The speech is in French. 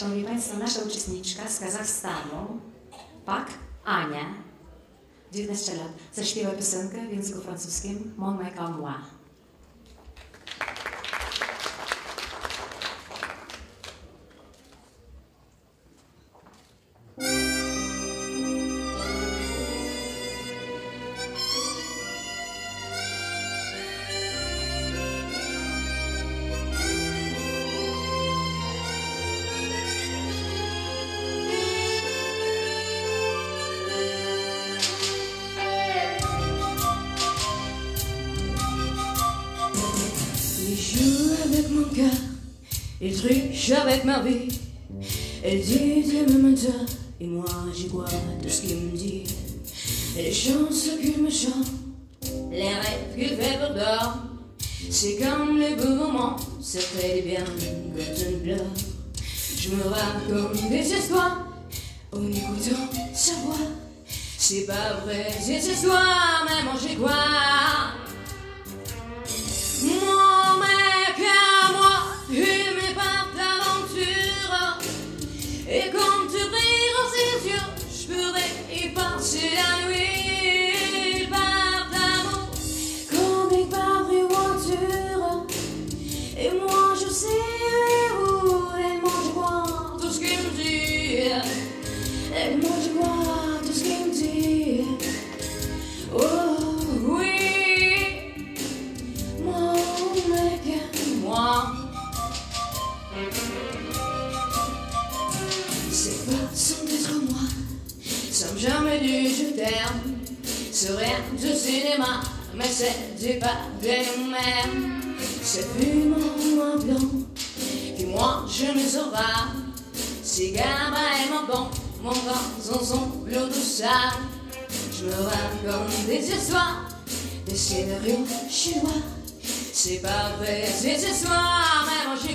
Szanowni Państwo, nasza uczestniczka z Kazachstanu, Pak Ania, 19 lat, zaśpiewa piosenkę w języku francuskim Mon à moi. Il joue avec mon cœur, il triche avec ma vie. Elle dit il me maintient, et moi j'y crois de ce qu'il me dit. Et les chansons qu'il me chante, les rêves qu'il fait pour dormir. C'est comme les beaux moments, ça fait bien quand on pleure. Je me raconte des histoires en écoutant sa voix. C'est pas vrai, ces histoires, mais moi j'y crois. Jamais dit je t'aime. C'est rien du cinéma, mais c'est du pas de nous-mêmes. C'est plus mon blanc, puis moi je me saurai. Si gamin est mon bon, mon grand son bleu tout ça. Je me raconte des histoires, des scénarios chinois. C'est pas vrai, ces histoires, mais moi j'y